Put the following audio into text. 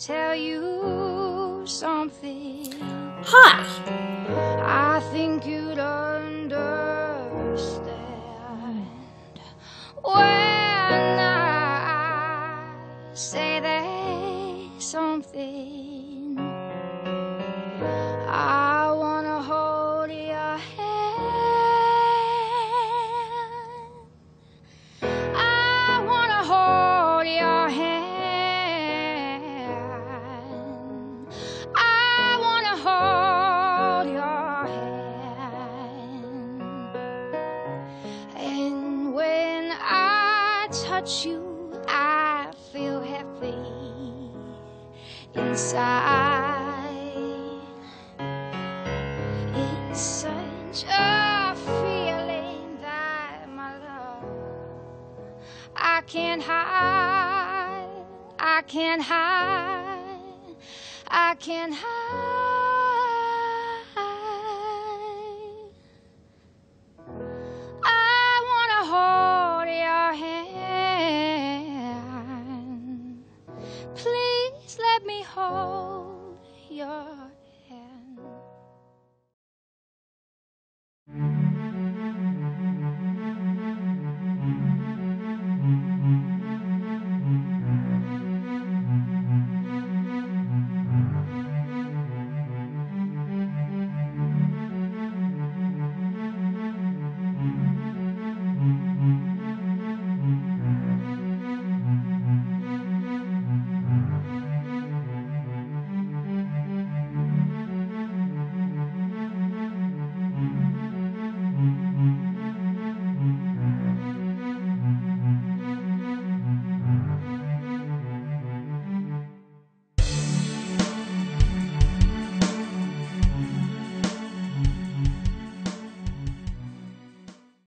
tell you something. Hi. I think you'd understand when I say there's something. Touch you, I feel happy inside. It's such a feeling that my love I can't hide. I can't hide. I can't hide. Hold your hand.